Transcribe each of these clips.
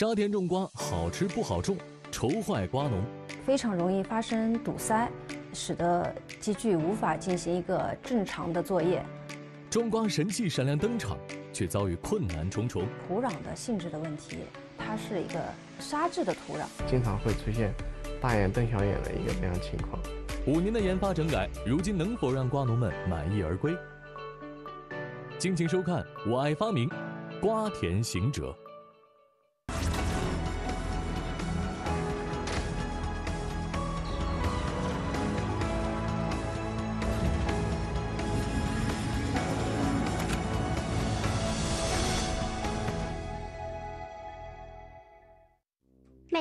沙田种瓜好吃不好种，愁坏瓜农。非常容易发生堵塞，使得机具无法进行一个正常的作业。种瓜神器闪亮登场，却遭遇困难重重。土壤的性质的问题，它是一个沙质的土壤，经常会出现大眼瞪小眼的一个这样情况。五年的研发整改，如今能否让瓜农们满意而归？敬请收看《我爱发明》，瓜田行者。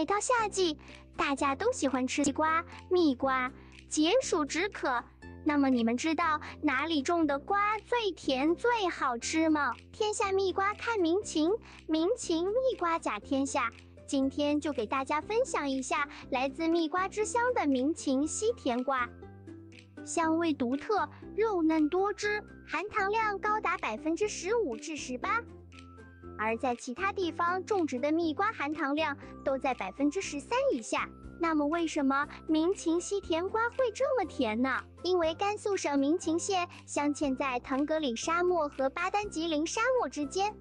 到夏季，大家都喜欢吃西瓜、蜜瓜，解暑止渴。那么你们知道哪里种的瓜最甜最好吃吗？天下蜜瓜看民情，民情蜜瓜甲天下。今天就给大家分享一下来自蜜瓜之乡的民情西甜瓜，香味独特，肉嫩多汁，含糖量高达百分之十五至十八。而在其他地方种植的蜜瓜含糖量都在百分之十三以下。那么为什么民情西甜瓜会这么甜呢？因为甘肃省民勤县镶嵌在腾格里沙漠和巴丹吉林沙漠之间，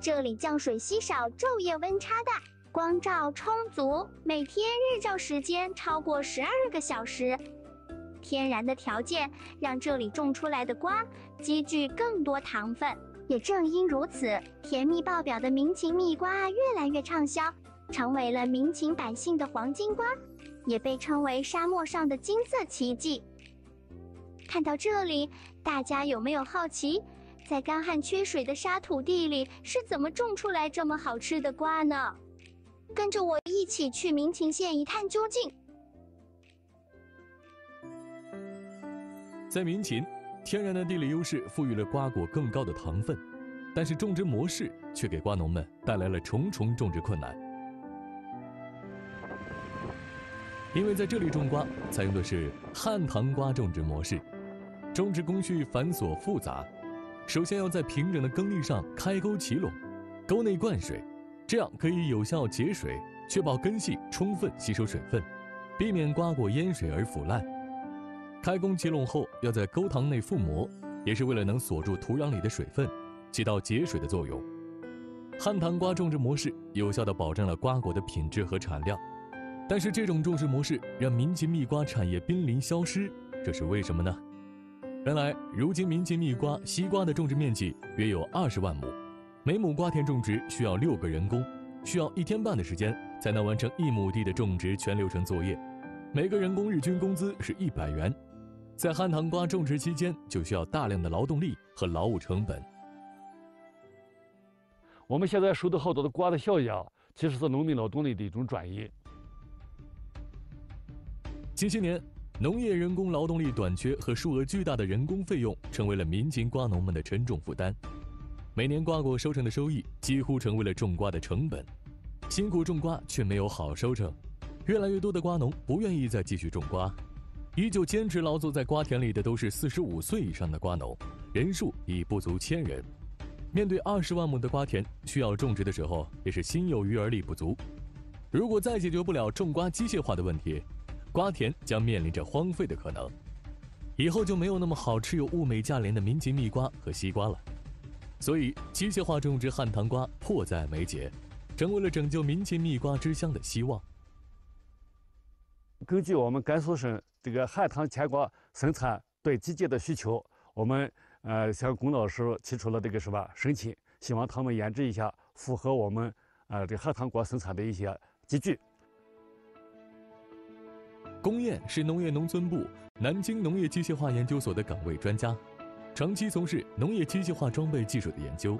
这里降水稀少，昼夜温差大，光照充足，每天日照时间超过十二个小时。天然的条件让这里种出来的瓜积聚更多糖分。也正因如此，甜蜜爆表的民情蜜瓜越来越畅销，成为了民情百姓的黄金瓜，也被称为沙漠上的金色奇迹。看到这里，大家有没有好奇，在干旱缺水的沙土地里是怎么种出来这么好吃的瓜呢？跟着我一起去民情县一探究竟。在民情。天然的地理优势赋予了瓜果更高的糖分，但是种植模式却给瓜农们带来了重重种植困难。因为在这里种瓜采用的是旱糖瓜种植模式，种植工序繁琐复杂。首先要在平整的耕地上开沟起垄，沟内灌水，这样可以有效节水，确保根系充分吸收水分，避免瓜果淹水而腐烂。开工起垄后，要在沟塘内覆膜，也是为了能锁住土壤里的水分，起到节水的作用。旱塘瓜种植模式有效地保证了瓜果的品质和产量，但是这种种植模式让民勤蜜瓜产业濒临消失，这是为什么呢？原来，如今民勤蜜瓜、西瓜的种植面积约有二十万亩，每亩瓜田种植需要六个人工，需要一天半的时间才能完成一亩地的种植全流程作业，每个人工日均工资是一百元。在旱塘瓜种植期间，就需要大量的劳动力和劳务成本。我们现在收的好多的瓜的效益啊，其实是农民劳动力的一种转移。近些年，农业人工劳动力短缺和数额巨大的人工费用，成为了民间瓜农们的沉重负担。每年瓜果收成的收益，几乎成为了种瓜的成本。辛苦种瓜却没有好收成，越来越多的瓜农不愿意再继续种瓜。依旧坚持劳作在瓜田里的都是四十五岁以上的瓜农，人数已不足千人。面对二十万亩的瓜田，需要种植的时候也是心有余而力不足。如果再解决不了种瓜机械化的问题，瓜田将面临着荒废的可能，以后就没有那么好吃又物美价廉的民情蜜瓜和西瓜了。所以，机械化种植旱糖瓜迫在眉睫，成为了拯救民情蜜瓜之乡的希望。根据我们甘肃省这个旱糖甜瓜生产对机械的需求，我们呃向龚老师提出了这个什么申请，希望他们研制一下符合我们呃这旱糖瓜生产的一些机具。龚燕是农业农村部南京农业机械化研究所的岗位专家，长期从事农业机械化装备技术的研究，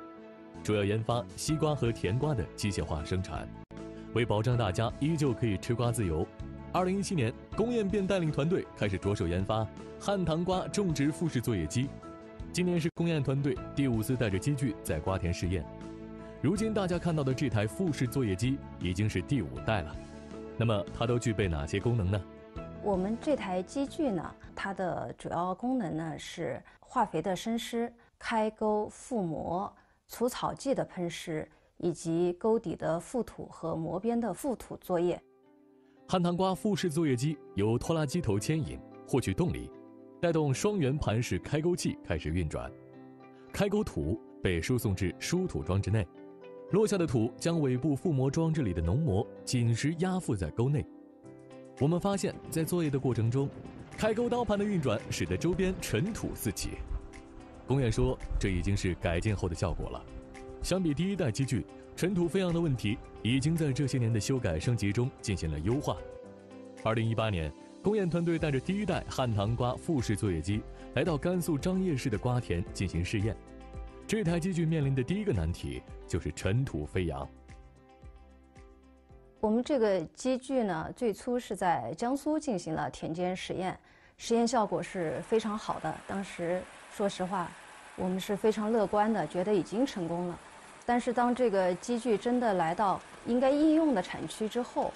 主要研发西瓜和甜瓜的机械化生产，为保障大家依旧可以吃瓜自由。二零一七年，龚燕便带领团队开始着手研发旱糖瓜种植复式作业机。今年是龚燕团队第五次带着机具在瓜田试验。如今大家看到的这台复式作业机已经是第五代了。那么它都具备哪些功能呢？我们这台机具呢，它的主要功能呢是化肥的生施、开沟覆膜、除草剂的喷施、以及沟底的覆土和磨边的覆土作业。汉唐瓜复式作业机由拖拉机头牵引，获取动力，带动双圆盘式开沟器开始运转，开沟土被输送至输土装置内，落下的土将尾部覆膜装置里的浓膜紧实压附在沟内。我们发现，在作业的过程中，开沟刀盘的运转使得周边尘土四起。龚燕说，这已经是改进后的效果了。相比第一代机具，尘土飞扬的问题已经在这些年的修改升级中进行了优化。二零一八年，龚燕团队带着第一代汉唐瓜复式作业机来到甘肃张掖市的瓜田进行试验。这台机具面临的第一个难题就是尘土飞扬。我们这个机具呢，最初是在江苏进行了田间实验，实验效果是非常好的。当时说实话，我们是非常乐观的，觉得已经成功了。但是当这个机具真的来到应该应用的产区之后，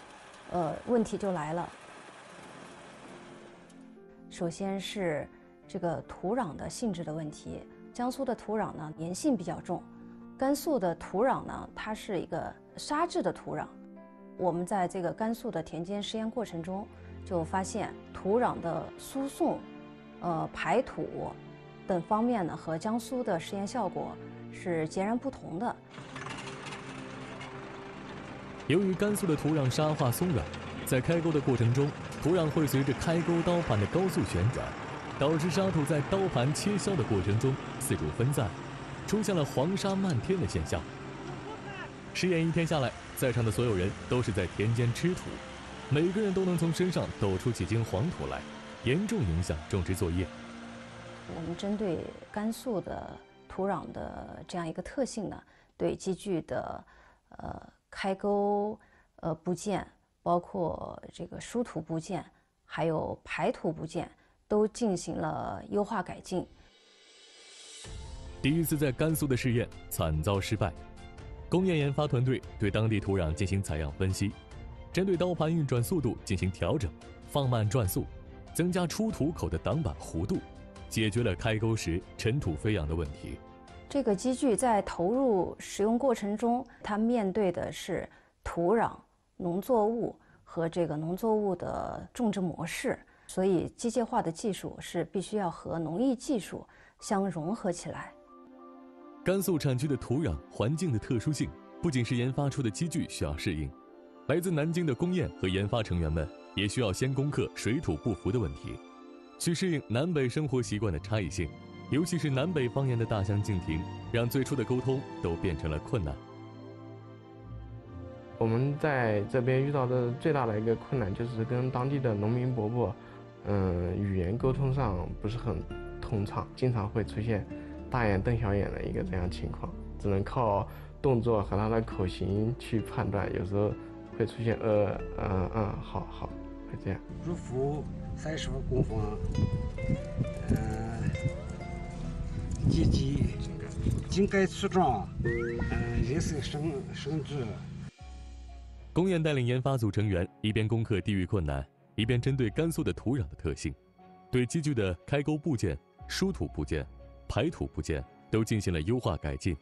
呃，问题就来了。首先是这个土壤的性质的问题，江苏的土壤呢粘性比较重，甘肃的土壤呢它是一个沙质的土壤。我们在这个甘肃的田间实验过程中，就发现土壤的输送、呃排土等方面呢，和江苏的实验效果是截然不同的。由于甘肃的土壤沙化松软，在开沟的过程中，土壤会随着开沟刀盘的高速旋转，导致沙土在刀盘切削的过程中四处分散，出现了黄沙漫天的现象。试验一天下来。在场的所有人都是在田间吃土，每个人都能从身上抖出几斤黄土来，严重影响种植作业。我们针对甘肃的土壤的这样一个特性呢，对机具的呃开沟呃部件，包括这个疏土部件，还有排土部件，都进行了优化改进。第一次在甘肃的试验惨遭失败。工业研发团队对当地土壤进行采样分析，针对刀盘运转速度进行调整，放慢转速，增加出土口的挡板弧度，解决了开沟时尘土飞扬的问题。这个机具在投入使用过程中，它面对的是土壤、农作物和这个农作物的种植模式，所以机械化的技术是必须要和农业技术相融合起来。甘肃产区的土壤环境的特殊性，不仅是研发出的机具需要适应，来自南京的工业和研发成员们也需要先攻克水土不服的问题，去适应南北生活习惯的差异性，尤其是南北方言的大相径庭，让最初的沟通都变成了困难。我们在这边遇到的最大的一个困难就是跟当地的农民伯伯，嗯，语言沟通上不是很通畅，经常会出现。大眼瞪小眼的一个这样情况，只能靠动作和他的口型去判断，有时候会出现呃嗯嗯好好会这样。入伏三十公分，呃，积极茎盖粗壮，嗯，人身生生质。龚燕带领研发组成员一边攻克地域困难，一边针对甘肃的土壤的特性，对机具的开沟部件、输土部件。排土部件都进行了优化改进。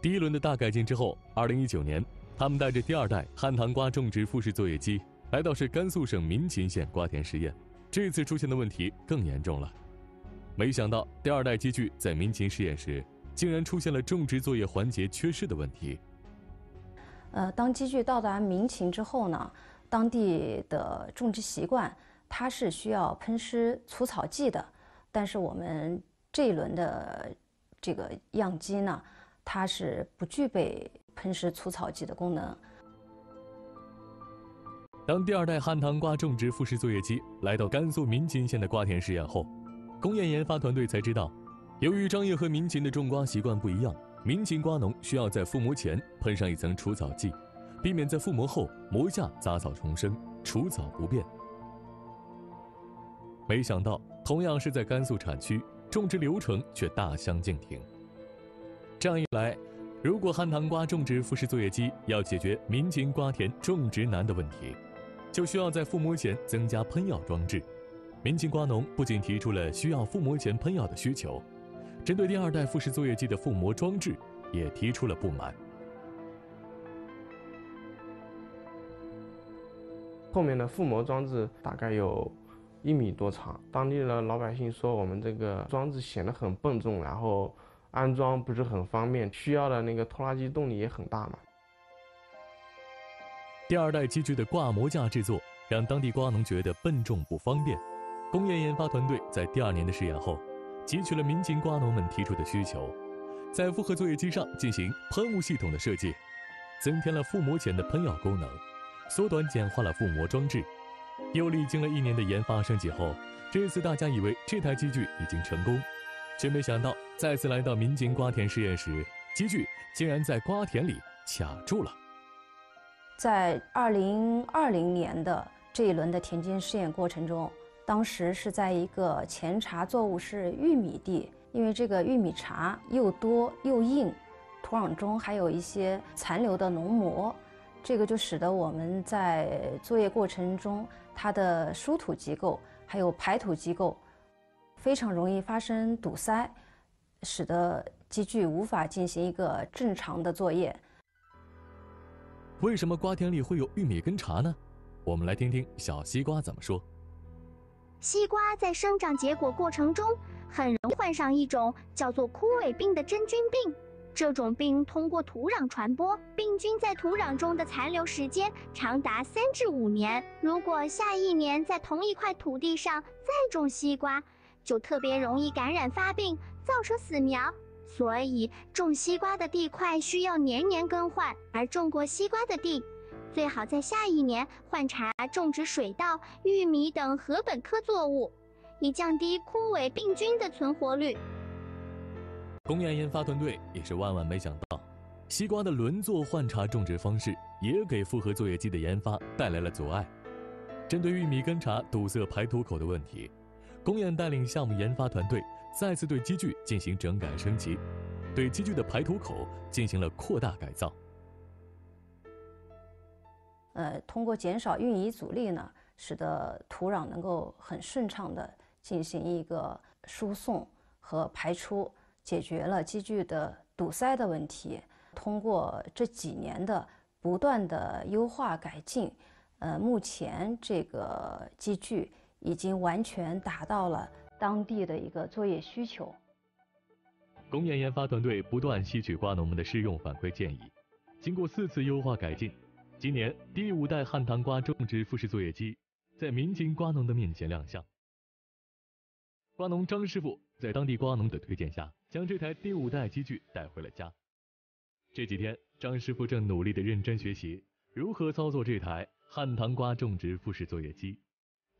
第一轮的大改进之后，二零一九年，他们带着第二代汉唐瓜种植复式作业机来到是甘肃省民勤县瓜田实验。这次出现的问题更严重了，没想到第二代机具在民勤试验时，竟然出现了种植作业环节缺失的问题。呃，当机具到达民勤之后呢，当地的种植习惯，它是需要喷施除草剂的。但是我们这一轮的这个样机呢，它是不具备喷施除草剂的功能。当第二代汉唐瓜种植复式作业机来到甘肃民勤县的瓜田试验后，工业研发团队才知道，由于张掖和民勤的种瓜习惯不一样，民勤瓜农需要在覆膜前喷上一层除草剂，避免在覆膜后膜下杂草丛生，除草不便。没想到，同样是在甘肃产区，种植流程却大相径庭。这样一来，如果汉唐瓜种植复式作业机要解决民勤瓜田种植难的问题，就需要在覆膜前增加喷药装置。民勤瓜农不仅提出了需要覆膜前喷药的需求，针对第二代复式作业机的覆膜装置，也提出了不满。后面的覆膜装置大概有一米多长，当地的老百姓说我们这个装置显得很笨重，然后安装不是很方便，需要的那个拖拉机动力也很大嘛。第二代机具的挂模架制作让当地瓜农觉得笨重不方便。工业研发团队在第二年的试验后，汲取了民间瓜农们提出的需求，在复合作业机上进行喷雾系统的设计，增添了覆膜前的喷药功能。缩短简化了覆膜装置，又历经了一年的研发升级后，这次大家以为这台机具已经成功，却没想到再次来到民间瓜田试验时，机具竟然在瓜田里卡住了。在二零二零年的这一轮的田间试验过程中，当时是在一个前茬作物是玉米地，因为这个玉米茬又多又硬，土壤中还有一些残留的农膜。这个就使得我们在作业过程中，它的疏土机构还有排土机构非常容易发生堵塞，使得机具无法进行一个正常的作业。为什么瓜田里会有玉米根茬呢？我们来听听小西瓜怎么说。西瓜在生长结果过程中，很容易患上一种叫做枯萎病的真菌病。这种病通过土壤传播，病菌在土壤中的残留时间长达三至五年。如果下一年在同一块土地上再种西瓜，就特别容易感染发病，造成死苗。所以种西瓜的地块需要年年更换，而种过西瓜的地，最好在下一年换茬种植水稻、玉米等禾本科作物，以降低枯萎病菌的存活率。工业研发团队也是万万没想到，西瓜的轮作换茬种植方式也给复合作业机的研发带来了阻碍。针对玉米根茬堵塞排土口的问题，工研带领项目研发团队再次对机具进行整改升级，对机具的排土口进行了扩大改造。呃，通过减少运移阻力呢，使得土壤能够很顺畅的进行一个输送和排出。解决了机具的堵塞的问题。通过这几年的不断的优化改进，呃，目前这个机具已经完全达到了当地的一个作业需求。工业研发团队不断吸取瓜农们的试用反馈建议，经过四次优化改进，今年第五代汉唐瓜种植复式作业机在民间瓜农的面前亮相。瓜农张师傅在当地瓜农的推荐下。将这台第五代机具带回了家。这几天，张师傅正努力的认真学习如何操作这台汉唐瓜种植复式作业机，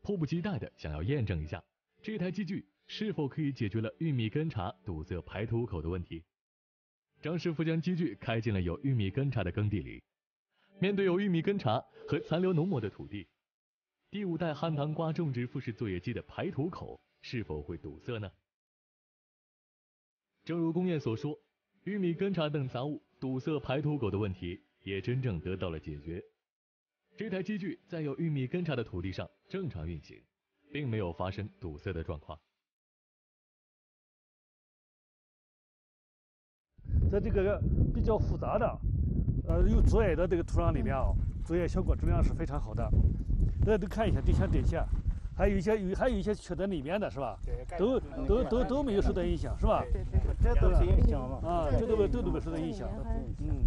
迫不及待的想要验证一下这台机具是否可以解决了玉米根茬堵塞排土口的问题。张师傅将机具开进了有玉米根茬的耕地里，面对有玉米根茬和残留农膜的土地，第五代汉唐瓜种植复式作业机的排土口是否会堵塞呢？正如工业所说，玉米根茬等杂物堵塞排土口的问题也真正得到了解决。这台机具在有玉米根茬的土地上正常运行，并没有发生堵塞的状况。在这个比较复杂的、呃有阻碍的这个土壤里面啊，作业效果质量是非常好的。大家都看一下，地下点线。还有一些有，还有一些缺在里面的是吧？都都都都没有受到影响，是吧？对对对，这都是影响嘛。啊，这都没都都没受到影响。嗯，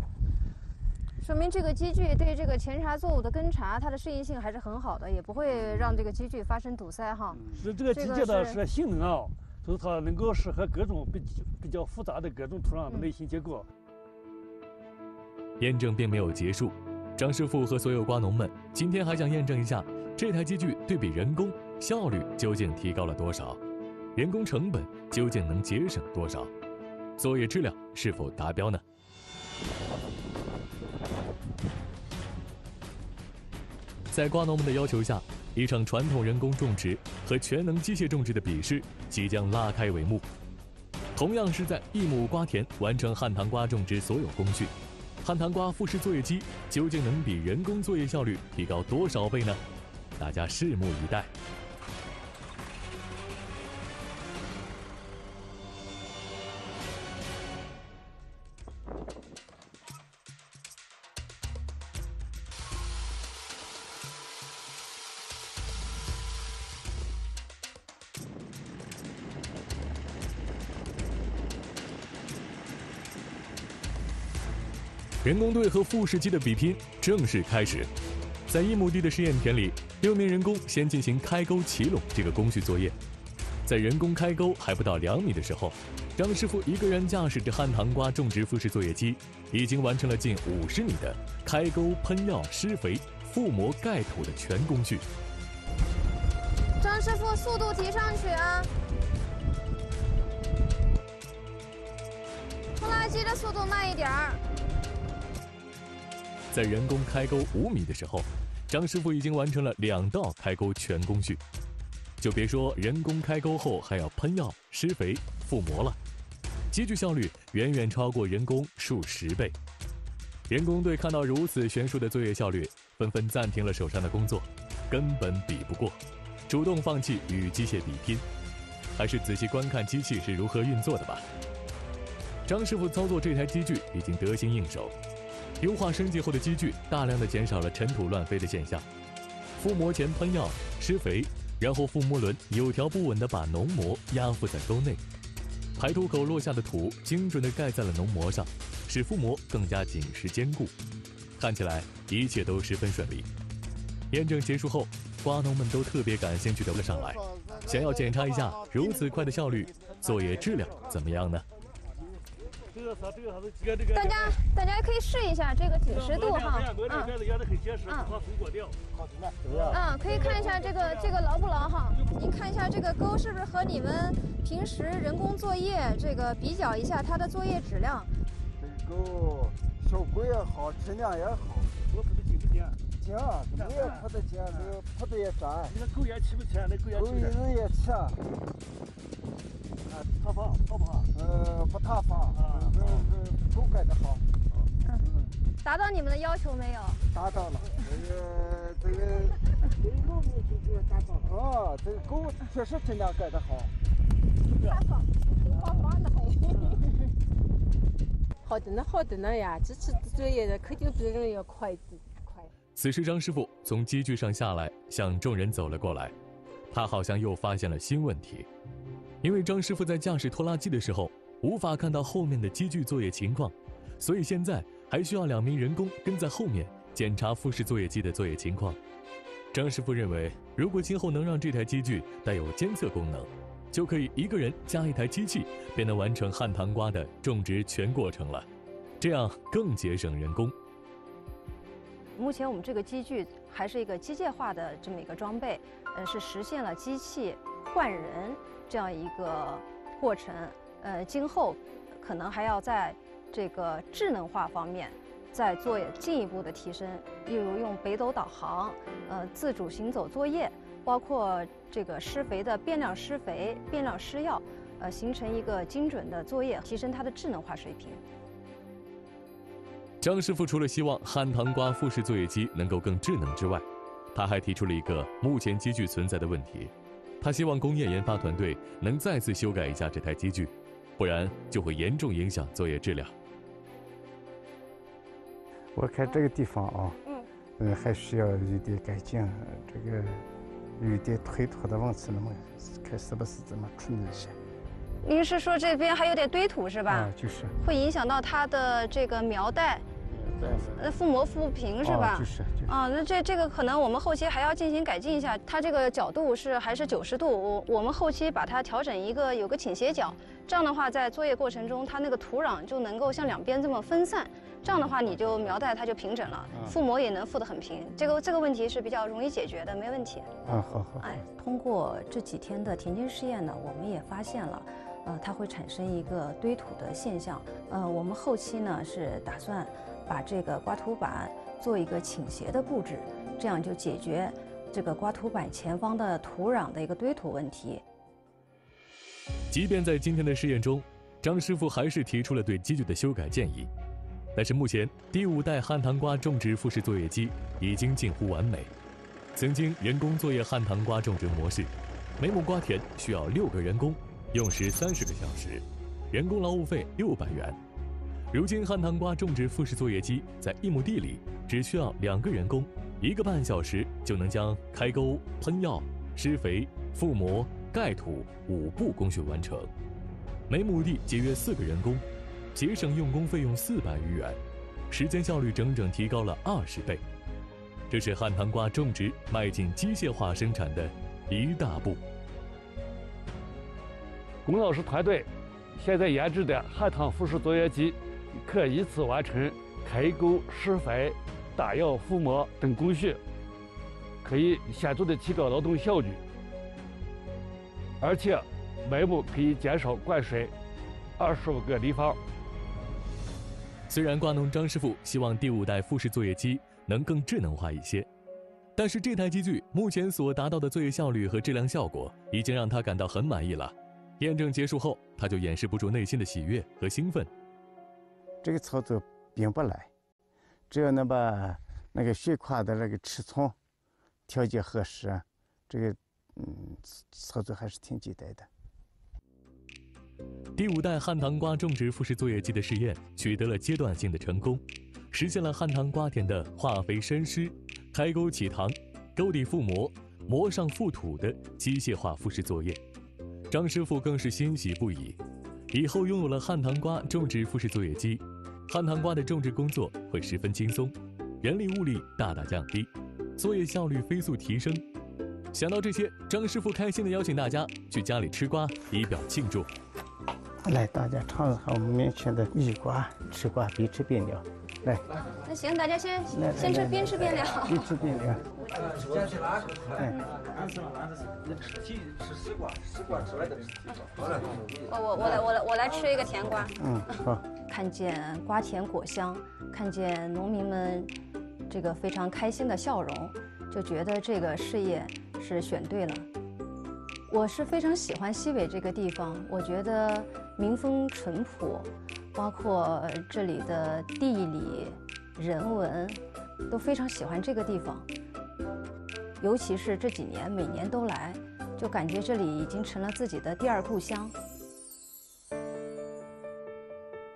说明这个机具对这个前茬作物的根茬，它的适应性还是很好的，也不会让这个机具发生堵塞哈。是这个机械的是性能啊，就是它能够适合各种比比较复杂的各种土壤的类型结构。验证并没有结束，张师傅和所有瓜农们今天还想验证一下。这台机具对比人工效率究竟提高了多少？人工成本究竟能节省多少？作业质量是否达标呢？在瓜农们的要求下，一场传统人工种植和全能机械种植的比试即将拉开帷幕。同样是在一亩瓜田完成旱塘瓜种植所有工序，旱塘瓜复式作业机究竟能比人工作业效率提高多少倍呢？大家拭目以待。人工队和复式机的比拼正式开始。在一亩地的试验田里，六名人工先进行开沟起垄这个工序作业。在人工开沟还不到两米的时候，张师傅一个人驾驶着汉唐瓜种植复式作业机，已经完成了近五十米的开沟、喷药、施肥、覆膜、盖土的全工序。张师傅，速度提上去啊！拖拉机的速度慢一点儿。在人工开沟五米的时候，张师傅已经完成了两道开沟全工序。就别说人工开沟后还要喷药、施肥、覆膜了，机具效率远远超过人工数十倍。人工队看到如此悬殊的作业效率，纷纷暂停了手上的工作，根本比不过，主动放弃与机械比拼，还是仔细观看机器是如何运作的吧。张师傅操作这台机具已经得心应手，优化升级后的机具大量的减少了尘土乱飞的现象，覆膜前喷药、施肥。然后覆膜轮有条不紊地把浓膜压覆在沟内，排土口落下的土精准地盖在了浓膜上，使覆膜更加紧实坚固。看起来一切都十分顺利。验证结束后，瓜农们都特别感兴趣地了上来，想要检查一下如此快的效率，作业质量怎么样呢？大家大家可以试一下这个紧实度哈，嗯，嗯，可以看一下这个这个牢不牢哈？您看一下这个钩是不是和你们平时人工作业这个比较一下它的作业质量？这沟效果也好，质量也好，沟是紧不紧？紧，沟也铺得紧，这个铺得也窄。你看沟也砌不砌？那沟也沟也也砌。好。嗯，达到你们的要求没有？达到了，这个这个这个就就达到了。哦，这个沟确实质量盖得好。塌方，塌方的很。好的呢，好的呢呀，这次作业的肯定比人要快快。此时，张师傅从机具上下来，向众人走了过来。他好像又发现了新问题。因为张师傅在驾驶拖拉机的时候无法看到后面的机具作业情况，所以现在还需要两名人工跟在后面检查复式作业机的作业情况。张师傅认为，如果今后能让这台机具带有监测功能，就可以一个人加一台机器便能完成旱塘瓜的种植全过程了，这样更节省人工。目前我们这个机具还是一个机械化的这么一个装备，呃，是实现了机器换人。这样一个过程，呃，今后可能还要在这个智能化方面再做进一步的提升，例如用北斗导航，呃，自主行走作业，包括这个施肥的变量施肥、变量施药，呃，形成一个精准的作业，提升它的智能化水平。张师傅除了希望汉唐瓜复式作业机能够更智能之外，他还提出了一个目前机具存在的问题。他希望工业研发团队能再次修改一下这台机具，不然就会严重影响作业质量。我看这个地方啊，嗯，嗯，还需要有点改进，这个有点推土的问题，那么看是不是怎么处理一下？您是说这边还有点堆土是吧？啊，就是。会影响到它的这个苗带。呃，覆膜覆不平是吧？就是。啊，那这这个可能我们后期还要进行改进一下，它这个角度是还是九十度，我我们后期把它调整一个有个倾斜角，这样的话在作业过程中它那个土壤就能够向两边这么分散，这样的话你就苗带它就平整了，覆膜也能覆得很平，这个这个问题是比较容易解决的，没问题。啊，好好。哎，通过这几天的田间试验呢，我们也发现了，呃，它会产生一个堆土的现象，呃，我们后期呢是打算。把这个刮土板做一个倾斜的布置，这样就解决这个刮土板前方的土壤的一个堆土问题。即便在今天的试验中，张师傅还是提出了对机具的修改建议，但是目前第五代汉唐瓜种植复式作业机已经近乎完美。曾经人工作业汉唐瓜种植模式，每亩瓜田需要六个人工，用时三十个小时，人工劳务费六百元。如今汉唐瓜种植复式作业机在一亩地里只需要两个人工，一个半小时就能将开沟、喷药、施肥、覆膜、盖土五步工序完成，每亩地节约四个人工，节省用工费用四百余元。时间效率整整提高了二十倍。这是旱塘瓜种植迈进机械化生产的一大步。龚老师团队现在研制的汉唐复式作业机，可一次完成开沟、施肥、打药、覆膜等工序，可以显著的提高劳动效率，而且每亩可以减少灌水二十五个立方。虽然瓜农张师傅希望第五代复式作业机能更智能化一些，但是这台机具目前所达到的作业效率和质量效果，已经让他感到很满意了。验证结束后，他就掩饰不住内心的喜悦和兴奋。这个操作并不难，只要能把那个水夸的那个尺寸调节合适，这个嗯操作还是挺简单的。第五代汉唐瓜种植复式作业机的试验取得了阶段性的成功，实现了汉唐瓜田的化肥深施、开沟起塘、沟底覆膜、膜上覆土的机械化复式作业。张师傅更是欣喜不已，以后拥有了汉唐瓜种植复式作业机，汉唐瓜的种植工作会十分轻松，人力物力大大降低，作业效率飞速提升。想到这些，张师傅开心地邀请大家去家里吃瓜，以表庆祝。来，大家尝一下我们面前的蜜瓜，吃瓜边吃边聊。来，那行，大家先来先吃来边吃边聊。边吃边聊。哎，吃西瓜，西瓜之外的吃西瓜。好了，我我我来我来我来吃一个甜瓜。嗯，好。看见瓜甜果香，看见农民们这个非常开心的笑容，就觉得这个事业是选对了。我是非常喜欢西北这个地方，我觉得民风淳朴，包括这里的地理、人文，都非常喜欢这个地方。尤其是这几年每年都来，就感觉这里已经成了自己的第二故乡。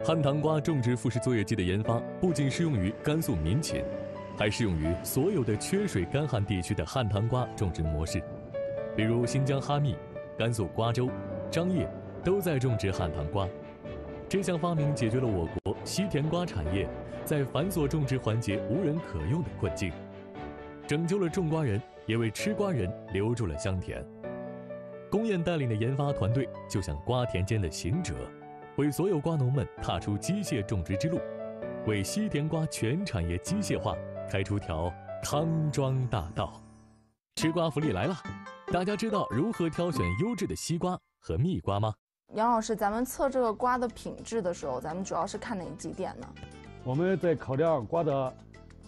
汉唐瓜种植复式作业机的研发不仅适用于甘肃民勤，还适用于所有的缺水干旱地区的汉唐瓜种植模式。比如新疆哈密、甘肃瓜州、张掖都在种植汉唐瓜。这项发明解决了我国西甜瓜产业在繁琐种植环节无人可用的困境，拯救了种瓜人，也为吃瓜人留住了香甜。龚燕带领的研发团队就像瓜田间的行者，为所有瓜农们踏出机械种植之路，为西甜瓜全产业机械化开出条康庄大道。吃瓜福利来了！大家知道如何挑选优质的西瓜和蜜瓜吗？杨老师，咱们测这个瓜的品质的时候，咱们主要是看哪几点呢？我们在考量瓜的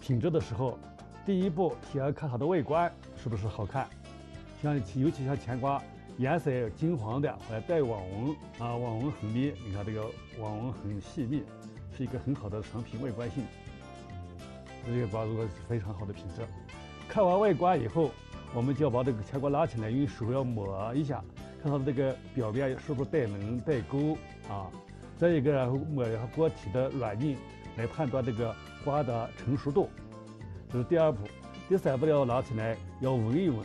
品质的时候，第一步先要看它的外观是不是好看，像尤其像甜瓜，颜色金黄的或者带网纹啊，网纹很密，你看这个网纹很细密，是一个很好的成品外观性。这个瓜如果是非常好的品质，看完外观以后，我们就要把这个甜瓜拿起来，用手要抹一下，看它的这个表面是不是带棱带沟啊。再一个，然后抹一下锅体的软硬，来判断这个瓜的成熟度，这是第二步。第三步要拿起来要闻一闻，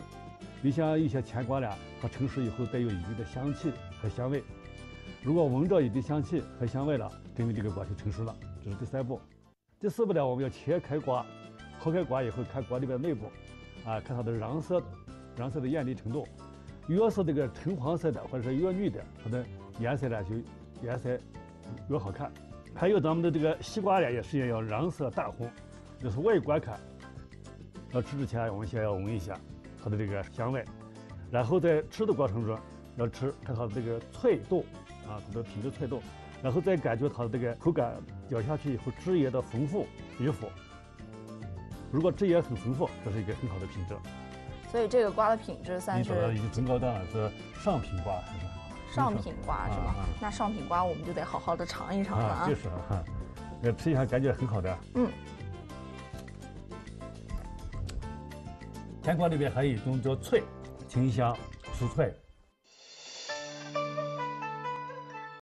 你像一些甜瓜呢，它成熟以后带有一定的香气和香味。如果闻着一定香气和香味了，证明这个瓜就成熟了。这是第三步。第四步呢，我们要切开瓜，剖开瓜以后看瓜里边内部，啊，看它的瓤色，瓤色的艳丽程度。越是这个橙黄色的或者是越绿的，它的颜色呢就颜色越好看。还有咱们的这个西瓜呢，也是要瓤色淡红，就是外观看。要吃之前，我们先要闻一下它的这个香味，然后在吃的过程中要吃看它的这个脆度啊，它的品质脆度，然后再感觉它的这个口感咬下去以后汁液的丰富与否。如果汁液很丰富，这是一个很好的品质。所以这个瓜的品质算是你说的已经中高档了，是上品瓜，是吧？上品瓜是吧？那上品瓜我们就得好好的尝一尝了啊。就是啊，那，吃一下感觉很好的。嗯。甜瓜里边还有一种叫脆，清香、酥脆，